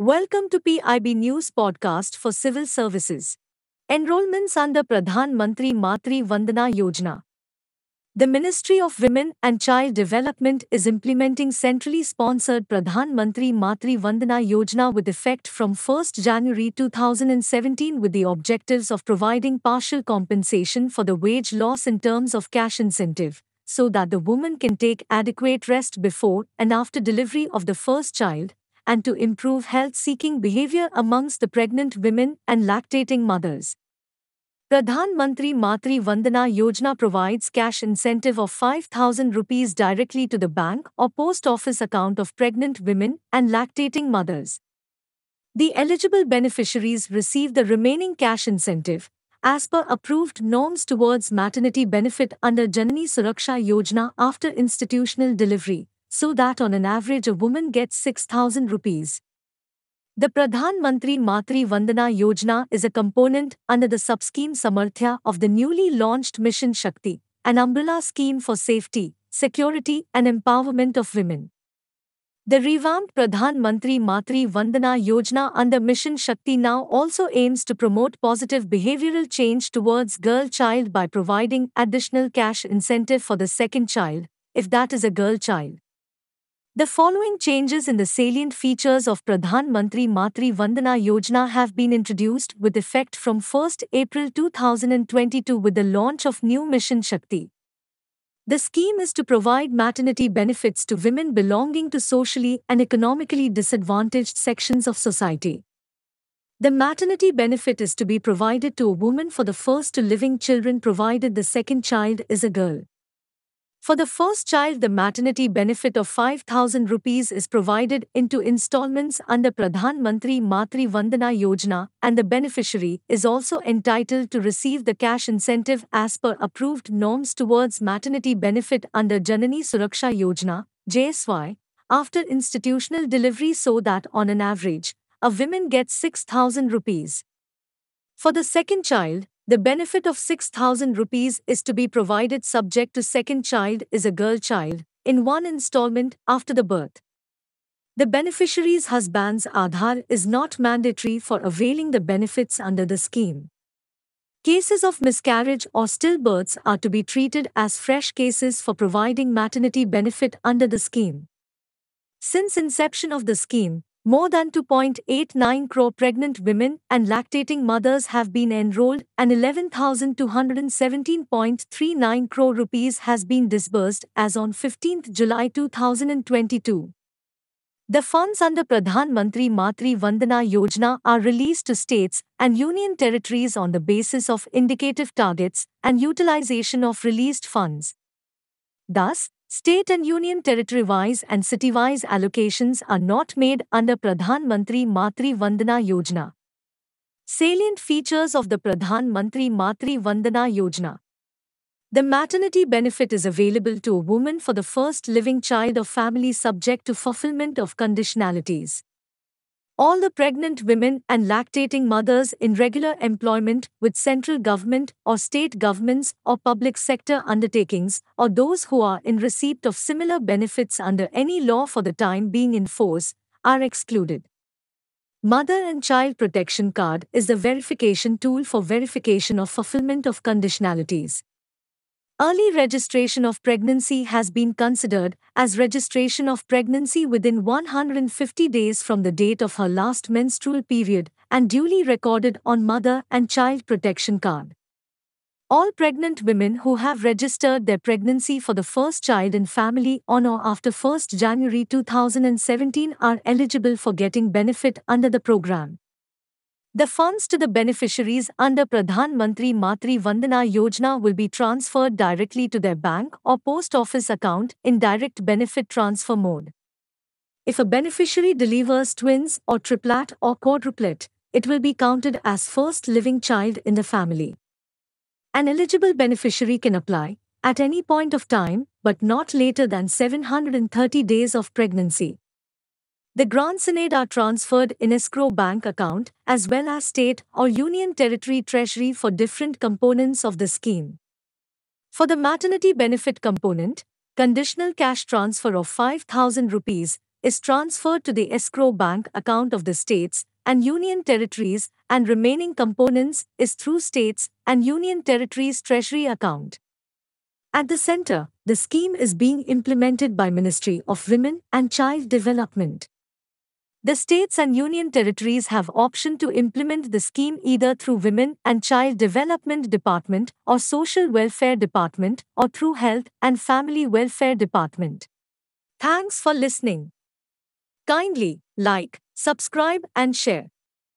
Welcome to PIB News Podcast for Civil Services. Enrollments under Pradhan Mantri Matru Vandana Yojana. The Ministry of Women and Child Development is implementing centrally sponsored Pradhan Mantri Matru Vandana Yojana with effect from 1st January 2017 with the objectives of providing partial compensation for the wage loss in terms of cash incentive so that the woman can take adequate rest before and after delivery of the first child and to improve health seeking behavior amongst the pregnant women and lactating mothers. The Pradhan Mantri Matru Vandana Yojana provides cash incentive of 5000 rupees directly to the bank or post office account of pregnant women and lactating mothers. The eligible beneficiaries receive the remaining cash incentive as per approved norms towards maternity benefit under Janani Suraksha Yojana after institutional delivery so that on an average a woman gets 6000 rupees. The Pradhan Mantri Matru Vandana Yojana is a component under the subscheme Samarthya of the newly launched Mission Shakti, an umbrella scheme for safety, security and empowerment of women. The revamped Pradhan Mantri Matru Vandana Yojana under Mission Shakti now also aims to promote positive behavioral change towards girl child by providing additional cash incentive for the second child, if that is a girl child. The following changes in the salient features of Pradhan Mantri Matru Vandana Yojana have been introduced with effect from 1st April 2022 with the launch of new Mission Shakti. The scheme is to provide maternity benefits to women belonging to socially and economically disadvantaged sections of society. The maternity benefit is to be provided to a woman for the first two living children provided the second child is a girl. For the first child, the maternity benefit of 5000 rupees is provided into installments under Pradhan Mantri Matru Vandana Yojana, and the beneficiary is also entitled to receive the cash incentive as per approved norms towards maternity benefit under Janani Suraksha Yojana, JSY, after institutional delivery so that on an average, a woman gets 6000 rupees. For the second child, the benefit of 6000 rupees is to be provided subject to second child is a girl child in one installment after the birth. The beneficiary's husband's Aadhaar is not mandatory for availing the benefits under the scheme. Cases of miscarriage or stillbirths are to be treated as fresh cases for providing maternity benefit under the scheme. Since inception of the scheme, more than 2.89 crore pregnant women and lactating mothers have been enrolled and 11,217.39 crore rupees has been disbursed as on 15 July 2022. The funds under Pradhan Mantri Matru Vandana Yojana are released to states and union territories on the basis of indicative targets and utilization of released funds. Thus, State and union territory-wise and city-wise allocations are not made under Pradhan Mantri Matru Vandana Yojana. Salient features of the Pradhan Mantri Matru Vandana Yojana. The maternity benefit is available to a woman for the first living child of family subject to fulfillment of conditionalities all the pregnant women and lactating mothers in regular employment with central government or state governments or public sector undertakings, or those who are in receipt of similar benefits under any law for the time being in force, are excluded. Mother and Child Protection Card is the verification tool for verification of fulfillment of conditionalities. Early registration of pregnancy has been considered as registration of pregnancy within 150 days from the date of her last menstrual period and duly recorded on Mother and Child Protection Card. All pregnant women who have registered their pregnancy for the first child in family on or after 1 January 2017 are eligible for getting benefit under the program. The funds to the beneficiaries under Pradhan Mantri Matru Vandana Yojana will be transferred directly to their bank or post office account in direct benefit transfer mode. If a beneficiary delivers twins or triplet or quadruplet, it will be counted as first living child in the family. An eligible beneficiary can apply at any point of time, but not later than 730 days of pregnancy. The grants in aid are transferred in escrow bank account as well as state or union territory treasury for different components of the scheme. For the maternity benefit component, conditional cash transfer of 5000 rupees is transferred to the escrow bank account of the states and union territories and remaining components is through states and union territories treasury account. At the center, the scheme is being implemented by Ministry of Women and Child Development. The states and union territories have option to implement the scheme either through Women and Child Development Department or Social Welfare Department or through Health and Family Welfare Department. Thanks for listening. Kindly like, subscribe and share.